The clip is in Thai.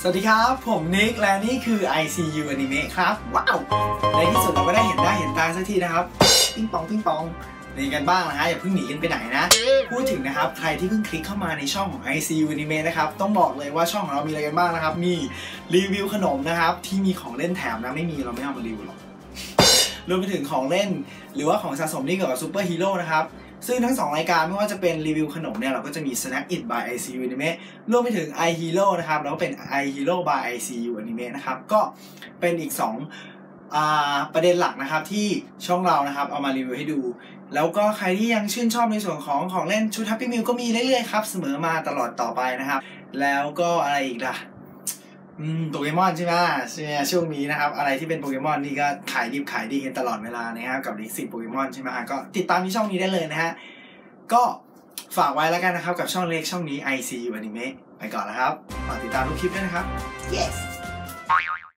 สวัสดีครับ ผมนิกและนี่คือ ICU Anime ครับ ว้าว ในที่สุดเราก็ได้เห็นหน้าเห็นตาสักทีนะครับ ปิ้งปองปิ้งปองนี่กันบ้างนะฮะอย่าเพิ่งหนีกันไปไหนนะ พูดถึงนะครับ ใครที่เพิ่งคลิกเข้ามาในช่องของ ICU Anime นะครับ ต้องบอกเลยว่าช่องของเรามีอะไรกันบ้างนะครับ มีรีวิวขนมนะครับ ที่มีของเล่นแถมนะไม่มีเราไม่เอามารีวิวหรอกรวมไปถึงของเล่น หรือว่าของสะสมที่เกี่ยวกับซูเปอร์ฮีโร่นะครับ ซึ่งทั้ง 2 รายการไม่ว่าจะเป็นรีวิวขนมเนี่ย เราก็จะมี Snack It by ICU Anime รวมไปถึง i Hero นะครับ แล้วก็เป็น i Hero by ICU Anime นะครับ ก็เป็นอีก2อ่าประเด็นหลักนะครับที่ช่องเรานะครับเอามารีวิวให้ดู แล้วก็ใครที่ยังชื่นชอบในส่วนของของเล่นชุด Happy Meal ก็มีเรื่อยๆครับ เสมอมาตลอดต่อไปนะครับ แล้วก็อะไรอีกล่ะ อืมโปเกมอนใช่ไหมใช่ไหมช่วงนี้นะครับ อะไรที่เป็นโปเกมอนนี่ก็ขายดีขายดีกันตลอดเวลานะครับกับลิขสิทธิ์โปเกมอนใช่ไหมก็ติดตามที่ช่องนี้ได้เลยนะฮะก็ฝากไว้แล้วกันนะครับ กับช่องเล็กช่องนี้ ICU Anime ไปก่อนนะครับฝากติดตามทุกคลิปด้วยนะครับ yes